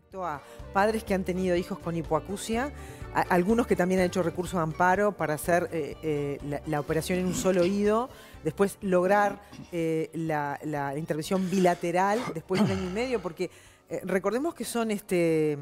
Respecto a padres que han tenido hijos con hipoacusia, algunos que también han hecho recurso de amparo para hacer eh, eh, la, operación en un solo oído, después lograr eh, la, intervención bilateral después de un año y medio, porque recordemos que son este,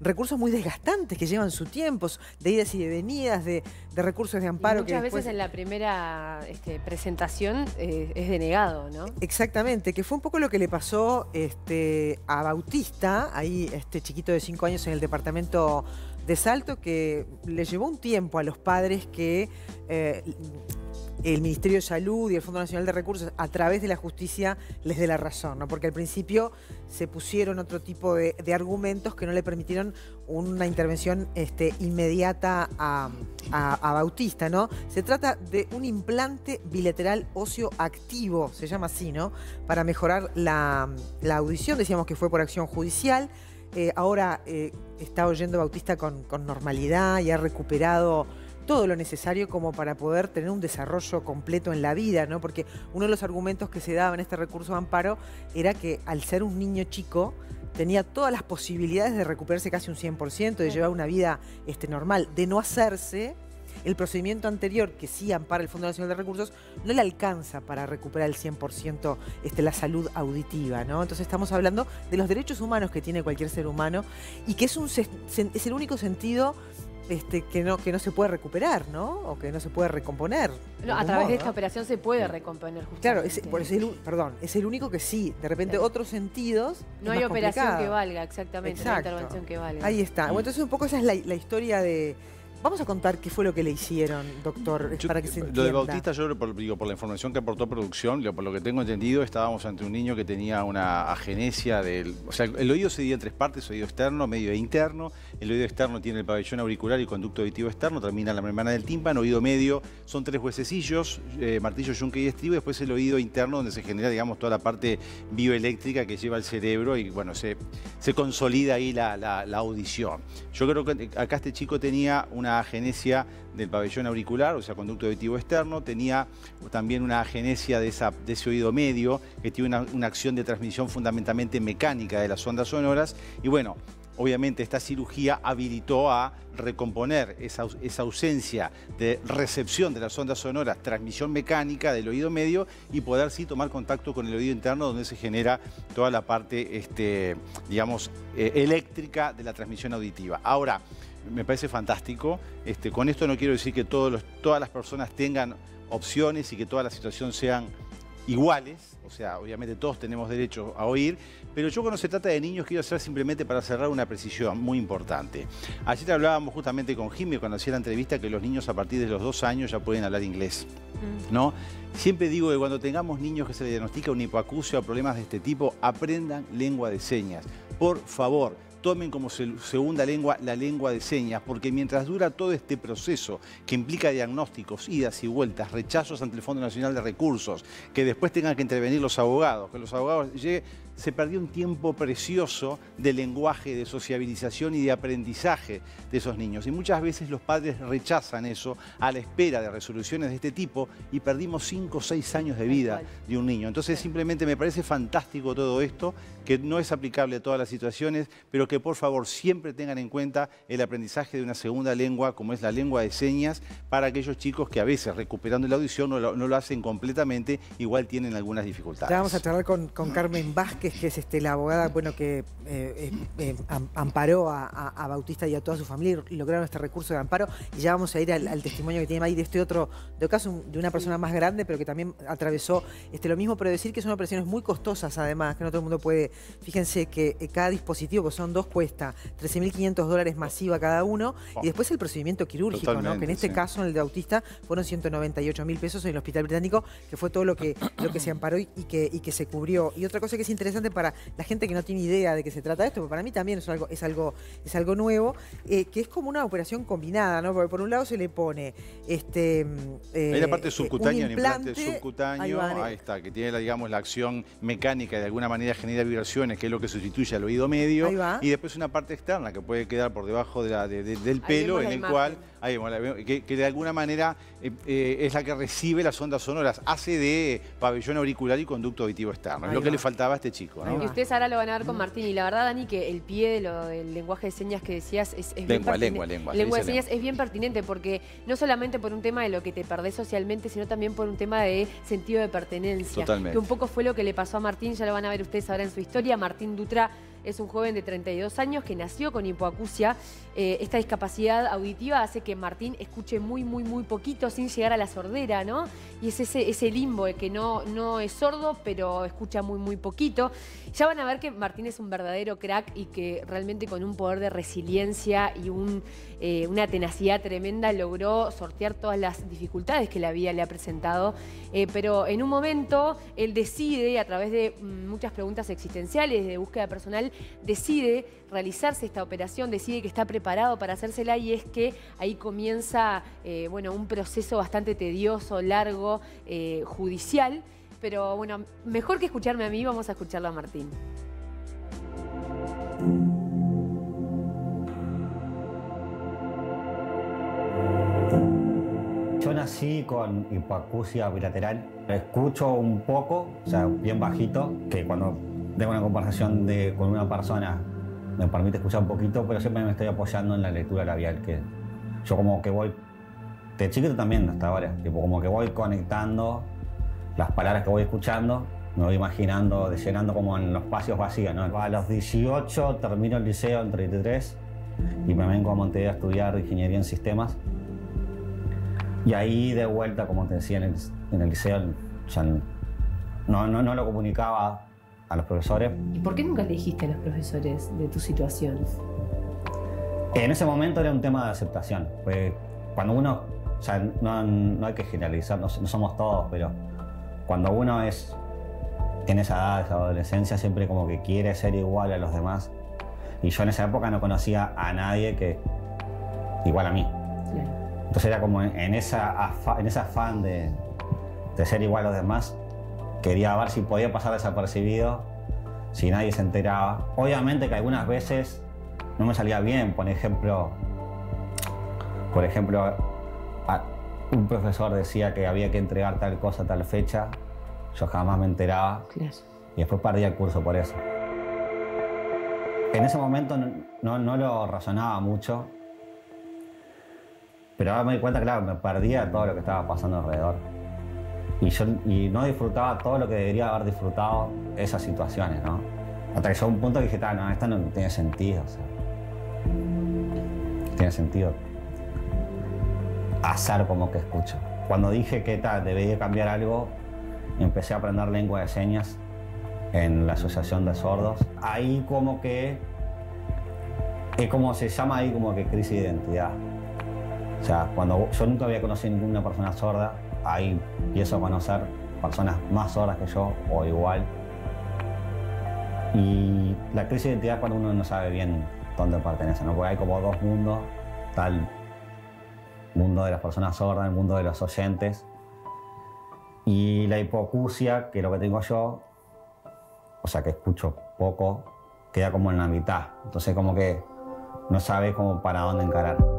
recursos muy desgastantes que llevan su tiempo, de idas y de venidas, de, recursos de amparo. muchas veces en la primera este, presentación es denegado, ¿no? Exactamente, que fue un poco lo que le pasó este, a Bautista, ahí este chiquito de 5 años en el departamento de Salto que le llevó un tiempo a los padres que eh, el Ministerio de Salud y el Fondo Nacional de Recursos a través de la justicia les dé la razón, ¿no? porque al principio se pusieron otro tipo de, argumentos que no le permitieron una intervención este, inmediata a, Bautista. ¿no? Se trata de un implante bilateral óseo activo, se llama así, ¿no? para mejorar la, audición, decíamos que fue por acción judicial. Eh, ahora eh, está oyendo Bautista con, normalidad y ha recuperado todo lo necesario como para poder tener un desarrollo completo en la vida, ¿no? Porque uno de los argumentos que se daba en este recurso de amparo era que al ser un niño chico tenía todas las posibilidades de recuperarse casi un 100%, de llevar una vida este, normal, de no hacerse el procedimiento anterior que sí ampara el Fondo Nacional de Recursos no le alcanza para recuperar el 100% este, la salud auditiva, ¿no? Entonces estamos hablando de los derechos humanos que tiene cualquier ser humano y que es, un, es el único sentido este, que, no, que no se puede recuperar, ¿no? O que no se puede recomponer. a través de esta operación se puede recomponer justamente. Claro, es, por el, perdón, es el único que sí. De repente otros sentidos. No hay operación que valga, exactamente, no hay intervención que valga. Ahí está. Bueno, entonces un poco esa es la historia de, Vamos a contar qué fue lo que le hicieron, doctor, para que se entienda. Lo de Bautista, yo por, digo, por la información que aportó producción, por lo que tengo entendido, estábamos ante un niño que tenía una agenesia del... O sea, el oído se divide en tres partes, oído externo, medio e interno. El oído externo tiene el pabellón auricular y conducto auditivo externo, termina la membrana del tímpano. Oído medio son tres huesecillos, eh, martillo, yunque y estribo. Y después el oído interno, donde se genera, digamos, toda la parte bioeléctrica que lleva el cerebro y, bueno, se, se consolida ahí la, la audición. Yo creo que acá este chico tenía una agenesia del pabellón auricular, o sea, conducto auditivo externo, tenía también una agenesia de, ese oído medio, que tiene una, acción de transmisión fundamentalmente mecánica de las ondas sonoras, y bueno, obviamente esta cirugía habilitó a recomponer esa, esa, ausencia de recepción de las ondas sonoras, transmisión mecánica del oído medio y poder sí tomar contacto con el oído interno donde se genera toda la parte, este, digamos, eh, eléctrica de la transmisión auditiva. Ahora, me parece fantástico. Este, con esto no quiero decir que todos todas las personas tengan opciones y que todas las situaciones sean iguales, o sea, obviamente todos tenemos derecho a oír, pero yo cuando se trata de niños quiero hacer simplemente para cerrar una precisión muy importante. Ayer hablábamos justamente con Jimmy cuando hacía la entrevista que los niños a partir de los dos años ya pueden hablar inglés, mm. ¿no? Siempre digo que cuando tengamos niños que se les diagnostica una hipoacusia o problemas de este tipo, aprendan lengua de señas. Por favor, tomen como segunda lengua la lengua de señas, porque mientras dura todo este proceso que implica diagnósticos, idas y vueltas, rechazos ante el Fondo Nacional de Recursos, que después tengan que intervenir los abogados, que los abogados lleguen se perdió un tiempo precioso de lenguaje, de sociabilización y de aprendizaje de esos niños. Y muchas veces los padres rechazan eso a la espera de resoluciones de este tipo y perdimos cinco o seis años de vida de un niño. Entonces simplemente me parece fantástico todo esto, que no es aplicable a todas las situaciones, pero que por favor siempre tengan en cuenta el aprendizaje de una segunda lengua, como es la lengua de señas, para aquellos chicos que a veces recuperando la audición no lo, hacen completamente, igual tienen algunas dificultades. Ya vamos a charlar con, con Carmen Vázquez que es este, la abogada bueno, que eh, eh, amparó a, Bautista y a toda su familia y lograron este recurso de amparo. Y ya vamos a ir al, testimonio que tiene ahí de este otro, de caso de una persona más grande, pero que también atravesó este, lo mismo, pero decir que son operaciones muy costosas además, que no todo el mundo puede. Fíjense que eh, cada dispositivo, que son dos, cuesta 13.500 dólares masiva cada uno, y después el procedimiento quirúrgico, ¿no? que en este caso, en el de Bautista, fueron 198 mil pesos en el Hospital Británico, que fue todo lo que, lo que se amparó y, que, y que se cubrió. Y otra cosa que es interesante para la gente que no tiene idea de qué se trata esto, porque para mí también es algo, es algo, es algo nuevo, eh, que es como una operación combinada, ¿no? Porque por un lado se le pone este. Eh, Hay la parte subcutánea, un implante, subcutáneo, ahí, está, que tiene la, digamos, la acción mecánica, de alguna manera genera vibraciones, que es lo que sustituye al oído medio. Y después una parte externa que puede quedar por debajo de la, del pelo, en el cual Ahí vemos, que, que de alguna manera eh, eh, es la que recibe las ondas sonoras, hace de pabellón auricular y conducto auditivo externo. Es lo que le faltaba a este chico, ¿no? Y ustedes ahora lo van a ver con Martín. Y la verdad, Dani, que el pie de lo del lenguaje de señas que decías es, es bien Lengua, pertinente. lengua, lengua, lengua de señas es bien pertinente porque no solamente por un tema de lo que te perdés socialmente, sino también por un tema de sentido de pertenencia. Totalmente. Que un poco fue lo que le pasó a Martín, ya lo van a ver ustedes ahora en su historia. Martín Dutra es un joven de 32 años que nació con hipoacusia. Eh, esta discapacidad auditiva hace que Martín escuche muy, muy, muy poquito sin llegar a la sordera, ¿no? Y es ese, ese limbo de que no, no es sordo, pero escucha muy, muy poquito. Ya van a ver que Martín es un verdadero crack y que realmente con un poder de resiliencia y eh, una tenacidad tremenda logró sortear todas las dificultades que la vida le ha presentado. Eh, pero en un momento él decide, a través de mm, muchas preguntas existenciales, de búsqueda personal, decide realizarse esta operación, decide que está preparado para hacérsela y es que ahí comienza eh, bueno, un proceso bastante tedioso, largo, eh, judicial. Pero bueno, mejor que escucharme a mí, vamos a escucharlo a Martín. Yo nací con hipoacusia bilateral. Escucho un poco, o sea, bien bajito, que cuando tengo una conversación de, con una persona me permite escuchar un poquito, pero siempre me estoy apoyando en la lectura labial, que yo como que voy, de chiquito también hasta ahora, como que voy conectando las palabras que voy escuchando, me voy imaginando, llenando como en los espacios vacíos. A los 18 termino el liceo en 33 y me vengo a Montevideo a estudiar ingeniería en sistemas. Y ahí de vuelta, como te decía, en el, en el liceo no, no, no lo comunicaba a los profesores. ¿Y por qué nunca le dijiste a los profesores de tu situación? En ese momento era un tema de aceptación. Pues cuando uno, o sea, no, no hay que generalizar, no, no somos todos, pero cuando uno es, tiene esa edad, esa adolescencia, siempre como que quiere ser igual a los demás. Y yo en esa época no conocía a nadie que igual a mí. Entonces era como en, en esa, en ese afán de, de ser igual a los demás, quería ver si podía pasar desapercibido, si nadie se enteraba. Obviamente que algunas veces no me salía bien, por ejemplo, por ejemplo, a- un profesor decía que había que entregar tal cosa a tal fecha, yo jamás me enteraba Claro. y después perdí el curso por eso. En ese momento no, no- no lo razonaba mucho, pero ahora me di cuenta, claro, me perdía todo lo que estaba pasando alrededor. Y, yo, y no disfrutaba todo lo que debería haber disfrutado esas situaciones, ¿no? Hasta que llegó un punto que dije, "Ta, no, esto no tiene sentido, o tiene sentido hacer como que escucho. Cuando dije que ta, debería cambiar algo, empecé a aprender lengua de señas en la Asociación de Sordos. Ahí como que, es como se llama ahí como que crisis de identidad. O sea, cuando yo nunca había conocido ninguna persona sorda, ahí empiezo a conocer personas más sordas que yo o igual. Y la crisis de identidad es cuando uno no sabe bien dónde pertenece, ¿no? Porque hay como dos mundos, tal mundo de las personas sordas, el mundo de los oyentes. Y la hipoacusia, que es lo que tengo yo, o sea que escucho poco, queda como en la mitad. Entonces como que no sabes como para dónde encarar.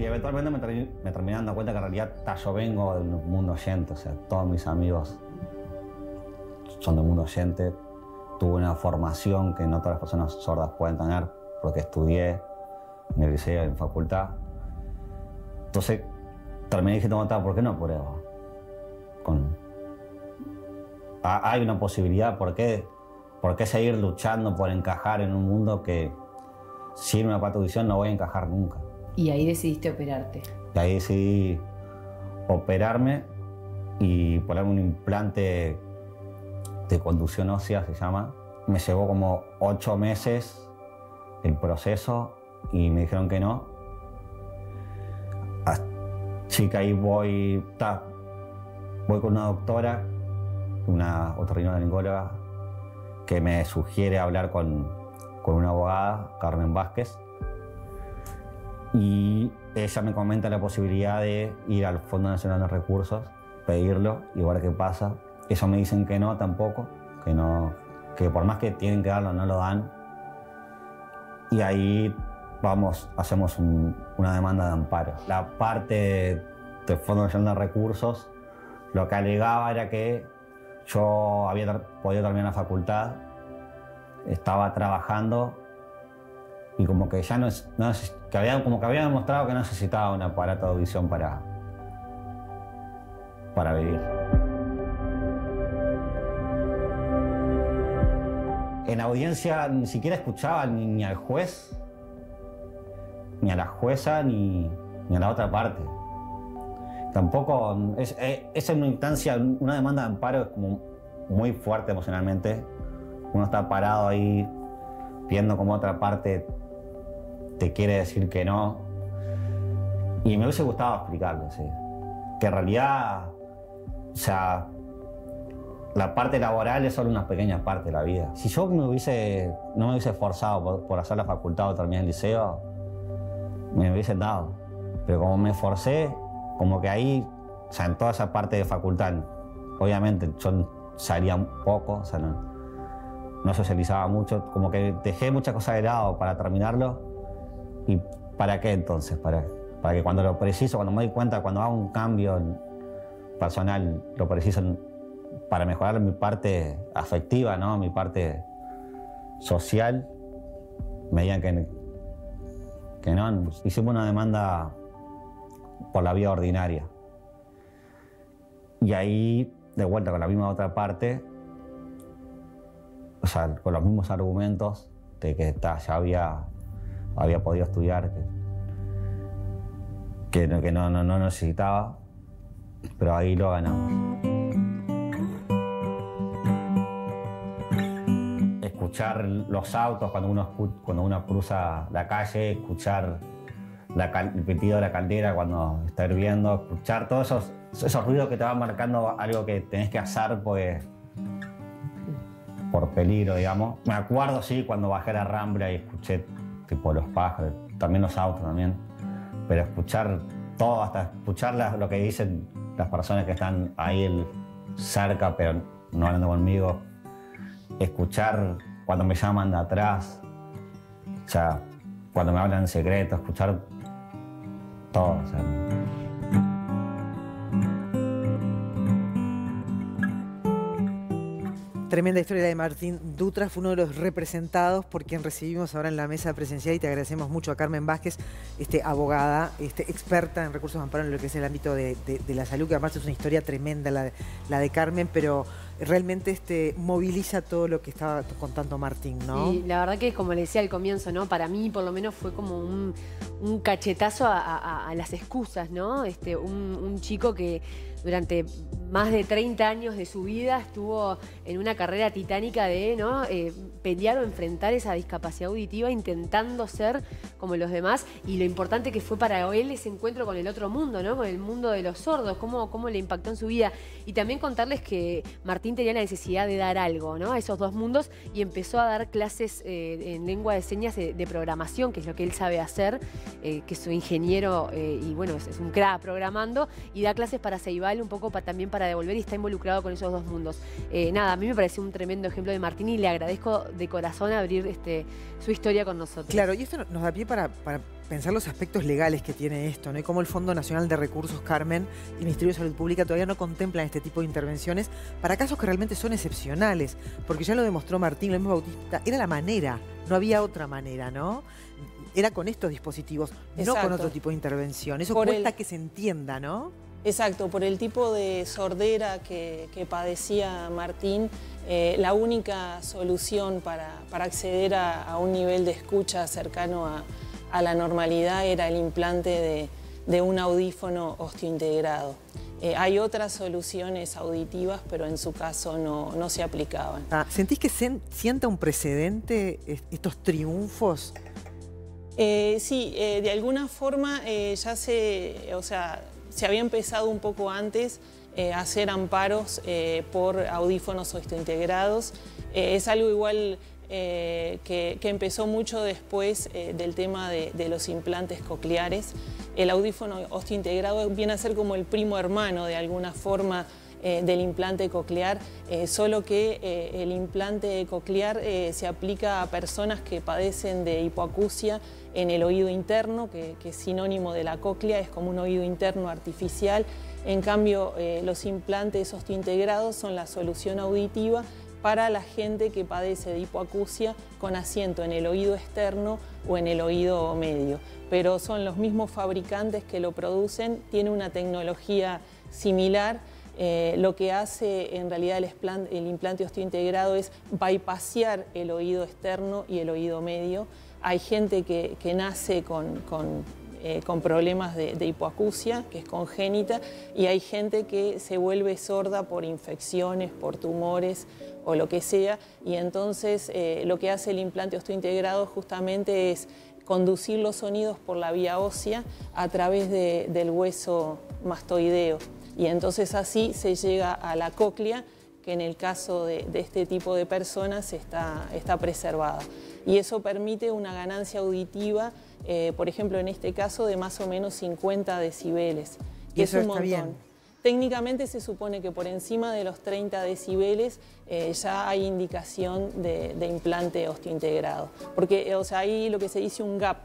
Y eventualmente me, termi- me terminé dando cuenta que en realidad yo vengo del mundo oyente, o sea, todos mis amigos son del mundo oyente. Tuve una formación que no todas las personas sordas pueden tener, porque estudié en el liceo, en facultad. Entonces terminé diciendo, "Ta, ¿por qué no pruebo? Con... Ha- Hay una posibilidad, ¿por qué, ¿por qué seguir luchando por encajar en un mundo que sin una pataudición no voy a encajar nunca? Y ahí decidiste operarte. Ahí decidí operarme y ponerme un implante de conducción ósea, se llama. Me llevó como ocho meses el proceso y me dijeron que no. Así que ahí voy, voy con una doctora, una otorrinolaringóloga, que me sugiere hablar con, con una abogada, Carmen Vázquez, ella me comenta la posibilidad de ir al Fondo Nacional de Recursos, pedirlo y ver qué pasa. Ellos me dicen que no tampoco, que, no, que por más que tienen que darlo, no lo dan. Y ahí vamos, hacemos una demanda de amparo. La parte del Fondo Nacional de Recursos lo que alegaba era que yo había podido terminar la facultad, estaba trabajando y como que ya no, no que había, como que había demostrado que no necesitaba un aparato de audición para, para vivir. En audiencia ni siquiera escuchaba ni, al juez, ni a la jueza, ni, ni a la otra parte. Tampoco, es, eh, es, una instancia, una demanda de amparo es como muy fuerte emocionalmente. Uno está parado ahí viendo como otra parte te quiere decir que no. Y me hubiese gustado explicarle, Que en realidad, o sea, la parte laboral es solo una pequeña parte de la vida. Si yo me hubiese, no me hubiese esforzado por, hacer la facultad o terminar el liceo, me hubiesen dado. Pero como me esforcé, como que ahí, o sea, en toda esa parte de facultad, obviamente yo salía un poco, o sea, no, no socializaba mucho, como que dejé muchas cosas de lado para terminarlo. ¿Y para qué entonces? Para, que cuando lo preciso, cuando me doy cuenta, cuando hago un cambio personal, lo preciso para mejorar mi parte afectiva, ¿no? mi parte social, me digan que, no. Hicimos una demanda por la vía ordinaria. Y ahí, de vuelta con la misma otra parte, o sea, con los mismos argumentos de que ya había, había podido estudiar, que, que, no, no, no necesitaba, pero ahí lo ganamos. escuchar los autos cuando uno, cuando uno cruza la calle, escuchar el pitido de la caldera cuando está hirviendo, escuchar todos esos, esos ruidos que te van marcando algo que tenés que hacer pues, por peligro, digamos. Me acuerdo, sí, cuando bajé la rambla y escuché tipo los pájaros, también los autos también, pero escuchar todo, hasta escuchar lo que dicen las personas que están ahí cerca, pero no hablando conmigo, escuchar cuando me llaman de atrás, o sea, cuando me hablan en secreto, escuchar todo. Tremenda historia de Martín Dutra, fue uno de los representados por quien recibimos ahora en la mesa presencial y te agradecemos mucho a Carmen Vázquez, este, abogada, este, experta en recursos de amparo en lo que es el ámbito de, la salud, que además es una historia tremenda la, de Carmen, pero realmente este, moviliza todo lo que estaba contando Martín, ¿no? Sí, la verdad que como le decía al comienzo, ¿no? Para mí por lo menos fue como un, cachetazo a, las excusas, ¿no? Este, un chico que durante más de 30 años de su vida estuvo en una carrera titánica de ¿no? Eh, pelear o enfrentar esa discapacidad auditiva intentando ser como los demás y lo importante que fue para él ese encuentro con el otro mundo, ¿no? con el mundo de los sordos, cómo, cómo le impactó en su vida. Y también contarles que Martín tenía la necesidad de dar algo ¿no? a esos dos mundos y empezó a dar clases eh, en lengua de señas de, programación, que es lo que él sabe hacer, eh, que es un ingeniero y bueno, es, un crack programando, y da clases para Ceibal un poco también para devolver y está involucrado con esos dos mundos. nada, a mí me parece un tremendo ejemplo de Martín y le agradezco de corazón abrir este, su historia con nosotros. Claro, y esto nos da pie para, pensar los aspectos legales que tiene esto, ¿no? Y cómo el Fondo Nacional de Recursos, Carmen, y el Ministerio de Salud Pública todavía no contemplan este tipo de intervenciones para casos que realmente son excepcionales, porque ya lo demostró Martín, Lemos Bautista, era la manera, no había otra manera, ¿no? Era con estos dispositivos, no con otro tipo de intervención. Eso cuesta que se entienda, ¿no? Exacto, por el tipo de sordera que, padecía Martín, eh, la única solución para, acceder a, un nivel de escucha cercano a, la normalidad era el implante de, un audífono osteointegrado. Eh, hay otras soluciones auditivas, pero en su caso no, se aplicaban. Ah, ¿Sentís que sienta un precedente estos triunfos? Eh, sí, de alguna forma ya se, o sea, se había empezado un poco antes eh, a hacer amparos eh, por audífonos osteointegrados. Eh, es algo igual que, empezó mucho después del tema de, los implantes cocleares. El audífono osteointegrado viene a ser como el primo hermano de alguna forma eh, del implante coclear, eh, solo que eh, el implante coclear se aplica a personas que padecen de hipoacusia en el oído interno, que, es sinónimo de la cóclea, es como un oído interno artificial. En cambio, los implantes osteointegrados son la solución auditiva para la gente que padece de hipoacusia con asiento en el oído externo o en el oído medio. Pero son los mismos fabricantes que lo producen, tiene una tecnología similar eh, lo que hace en realidad el, implante osteointegrado es bypassear el oído externo y el oído medio. Hay gente que, nace con, eh, problemas de, hipoacusia, que es congénita, y hay gente que se vuelve sorda por infecciones, por tumores o lo que sea, y entonces eh, lo que hace el implante osteointegrado justamente es conducir los sonidos por la vía ósea a través del hueso mastoideo y entonces así se llega a la cóclea, que en el caso de, este tipo de personas está, está, preservada. Y eso permite una ganancia auditiva, eh, por ejemplo, en este caso, de más o menos 50 decibeles, que es un montón. Técnicamente se supone que por encima de los 30 decibeles eh, ya hay indicación de, implante osteointegrado. Porque o sea, ahí lo que se dice un gap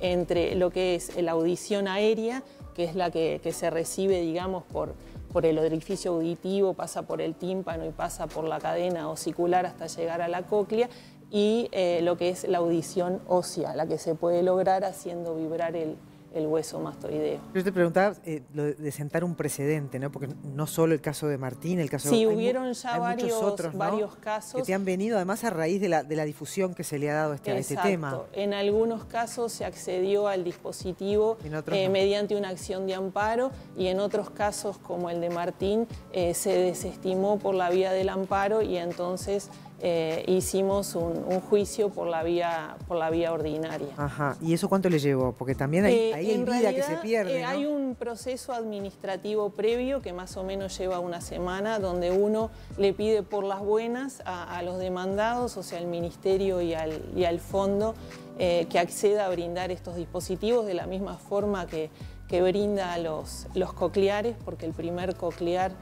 entre lo que es la audición aérea que es la que, se recibe, digamos, por, por el orificio auditivo, pasa por el tímpano y pasa por la cadena osicular hasta llegar a la cóclea, y eh, lo que es la audición ósea, la que se puede lograr haciendo vibrar el, el hueso mastoideo. Yo te preguntaba eh, lo de sentar un precedente, ¿no? Porque no solo el caso de Martín, el caso sí, de... Sí, hubieron ya varios, otros, varios casos. Que te han venido además a raíz de la, de la difusión que se le ha dado a este, este tema. En algunos casos se accedió al dispositivo eh, mediante una acción de amparo y en otros casos, como el de Martín, eh, se desestimó por la vía del amparo y entonces eh, hicimos un, juicio por la, vía, por la vía ordinaria. Ajá, ¿y eso cuánto le llevó? Porque también hay, eh, hay vida que se pierde, eh, Hay un proceso administrativo previo que más o menos lleva una semana, donde uno le pide por las buenas a, los demandados, o sea, al ministerio y al, y al fondo, que acceda a brindar estos dispositivos de la misma forma que, que brinda los, los cocleares, porque el primer coclear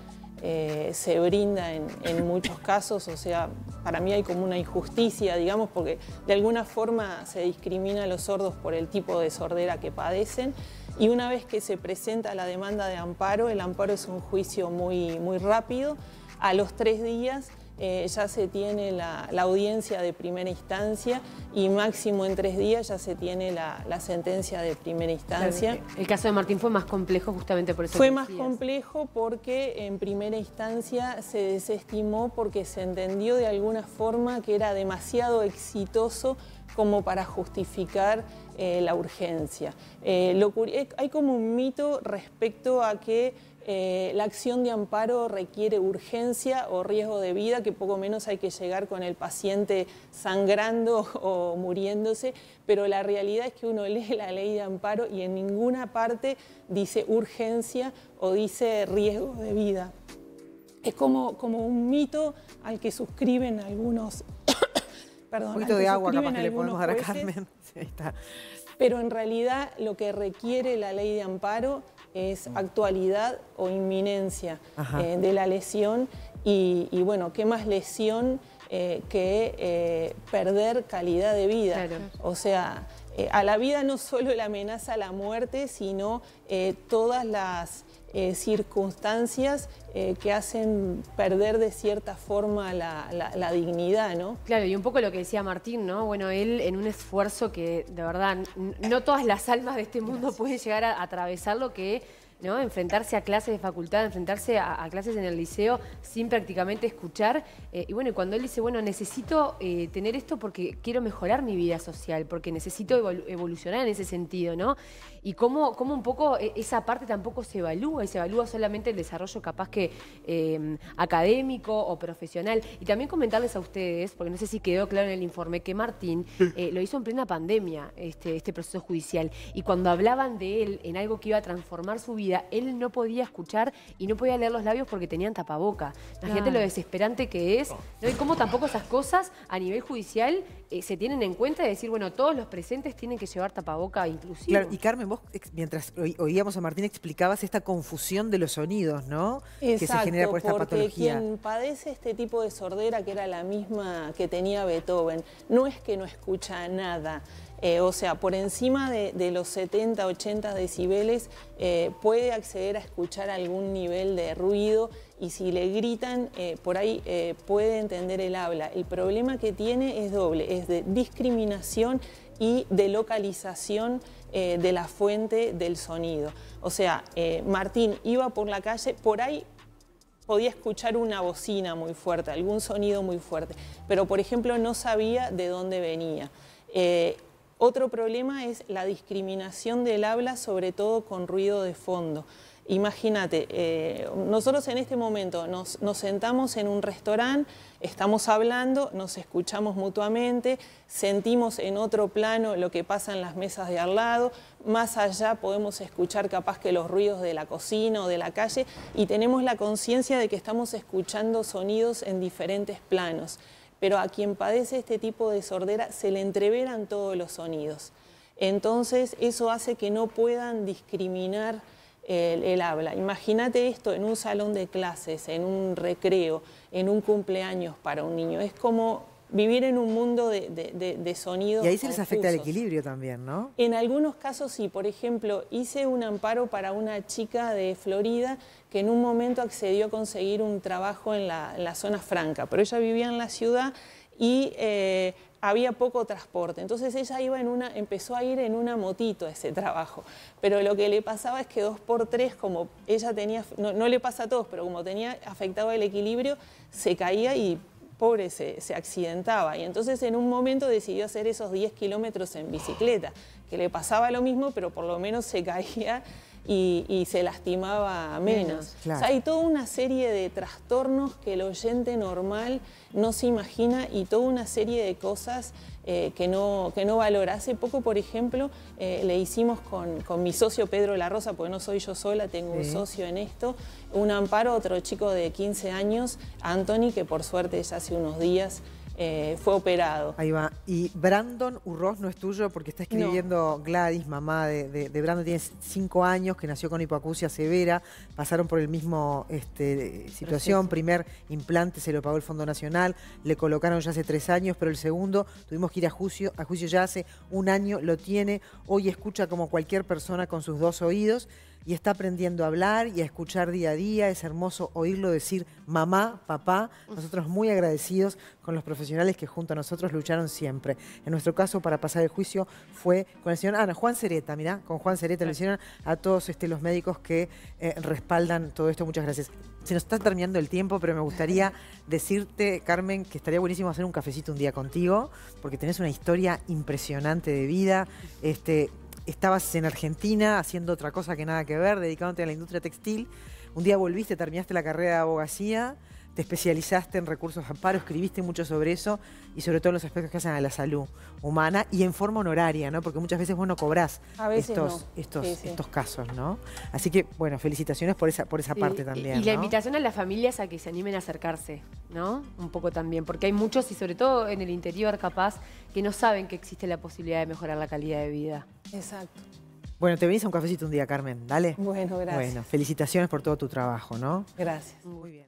eh, se brinda en, muchos casos, o sea, para mí hay como una injusticia, digamos, porque de alguna forma se discrimina a los sordos por el tipo de sordera que padecen y una vez que se presenta la demanda de amparo, el amparo es un juicio muy, muy rápido, a los tres días eh, ya se tiene la, audiencia de primera instancia y máximo en tres días ya se tiene la, sentencia de primera instancia. el caso de Martín fue más complejo justamente por eso. Fue más complejo porque en primera instancia se desestimó porque se entendió de alguna forma que era demasiado exitoso como para justificar eh, la urgencia. Eh, hay como un mito respecto a que eh, la acción de amparo requiere urgencia o riesgo de vida, que poco menos hay que llegar con el paciente sangrando o muriéndose, pero la realidad es que uno lee la ley de amparo y en ninguna parte dice urgencia o dice riesgo de vida. Es como, como un mito al que suscriben algunos... Perdón, un poquito de agua capaz que le podemos dar a Carmen. Pero en realidad lo que requiere la ley de amparo es actualidad o inminencia eh, de la lesión. Y, bueno, ¿qué más lesión eh, que eh, perder calidad de vida? O sea, a la vida no solo la amenaza la muerte, sino todas las circunstancias que hacen perder de cierta forma la, dignidad, ¿no? Claro, y un poco lo que decía Martín, ¿no? Bueno, él en un esfuerzo que de verdad no todas las almas de este mundo pueden llegar a atravesar lo que ¿no? Enfrentarse a clases de facultad, enfrentarse a, clases en el liceo sin prácticamente escuchar. Eh, y bueno, cuando él dice, bueno, necesito eh, tener esto porque quiero mejorar mi vida social, porque necesito evolucionar en ese sentido, ¿no? Y cómo, cómo, un poco e, esa parte tampoco se evalúa, y se evalúa solamente el desarrollo capaz que em, académico o profesional. Y también comentarles a ustedes, porque no sé si quedó claro en el informe, que Martín eh, lo hizo en plena pandemia, este, este proceso judicial. Y cuando hablaban de él en algo que iba a transformar su vida, él no podía escuchar y no podía leer los labios porque tenían tapaboca. Imagínate gente lo desesperante que es, ¿no? Y cómo tampoco esas cosas a nivel judicial eh, se tienen en cuenta de decir, bueno, todos los presentes tienen que llevar tapaboca inclusive. Claro, y Carmen, vos mientras oíamos a Martín explicabas esta confusión de los sonidos, ¿no? que se genera por esta porque quien padece este tipo de sordera, que era la misma que tenía Beethoven, no es que no escucha nada, eh, o sea, por encima de, los 70, 80 decibeles eh, puede acceder a escuchar algún nivel de ruido y si le gritan, eh, por ahí puede entender el habla. El problema que tiene es doble, es de discriminación y de localización de la fuente del sonido. O sea, Martín iba por la calle, por ahí podía escuchar una bocina muy fuerte, algún sonido muy fuerte, pero por ejemplo no sabía de dónde venía. Otro problema es la discriminación del habla, sobre todo con ruido de fondo. Imagínate, eh, nosotros en este momento nos, sentamos en un restaurante, estamos hablando, nos escuchamos mutuamente, sentimos en otro plano lo que pasa en las mesas de al lado, más allá podemos escuchar capaz que los ruidos de la cocina o de la calle y tenemos la conciencia de que estamos escuchando sonidos en diferentes planos pero a quien padece este tipo de sordera se le entreveran todos los sonidos. Entonces eso hace que no puedan discriminar el, habla. Imagínate esto en un salón de clases, en un recreo, en un cumpleaños para un niño. Es como vivir en un mundo de, de, sonidos. Y ahí se les afecta el equilibrio también, ¿no? En algunos casos sí. Por ejemplo, hice un amparo para una chica de Florida que en un momento accedió a conseguir un trabajo en la, zona franca, pero ella vivía en la ciudad y eh, había poco transporte. Entonces ella iba en una, empezó a ir en una motito a ese trabajo. Pero lo que le pasaba es que dos por tres, como ella tenía, no, no le pasa a todos, pero como tenía afectado el equilibrio, se caía y pobre se, accidentaba y entonces en un momento decidió hacer esos 10 kilómetros en bicicleta, que le pasaba lo mismo, pero por lo menos se caía y, se lastimaba menos. hay toda una serie de trastornos que el oyente normal no se imagina y toda una serie de cosas eh, que, no, que no valora. Hace poco, por ejemplo, eh, le hicimos con, mi socio Pedro La Rosa, porque no soy yo sola, tengo un socio en esto, un amparo a otro chico de 15 años, Anthony, que por suerte ya hace unos días eh, fue operado. Ahí va. Y Brandon Urroz no es tuyo porque está escribiendo Gladys, mamá de, Brandon, tiene cinco años, que nació con hipoacusia severa, pasaron por el mismo este, situación, primer implante se lo pagó el Fondo Nacional, le colocaron ya hace tres años, pero el segundo tuvimos que a juicio, a juicio ya hace un año, lo tiene, hoy escucha como cualquier persona con sus dos oídos y está aprendiendo a hablar y a escuchar día a día. Es hermoso oírlo decir mamá, papá. Nosotros muy agradecidos con los profesionales que junto a nosotros lucharon siempre. En nuestro caso, para pasar el juicio, fue con el señor Ana, Juan Cereta, mirá, con Juan Cereta le hicieron a todos este, los médicos que eh, respaldan todo esto. Muchas gracias. Se nos está terminando el tiempo, pero me gustaría decirte, Carmen, que estaría buenísimo hacer un cafecito un día contigo, porque tenés una historia impresionante de vida. Este, estabas en Argentina haciendo otra cosa que nada que ver, dedicándote a la industria textil. Un día volviste, terminaste la carrera de abogacía, te especializaste en recursos amparo, escribiste mucho sobre eso y sobre todo en los aspectos que hacen a la salud humana y en forma honoraria, ¿no? Porque muchas veces vos no cobrás estos, estos, estos casos, ¿no? Así que, bueno, felicitaciones por esa, por esa parte también. Y, la invitación a las familias a que se animen a acercarse, ¿no? Un poco también, porque hay muchos y sobre todo en el interior capaz que no saben que existe la posibilidad de mejorar la calidad de vida. Exacto. Bueno, te venís a un cafecito un día, Carmen, dale. Bueno, gracias. Bueno, felicitaciones por todo tu trabajo, ¿no? Gracias. Muy bien.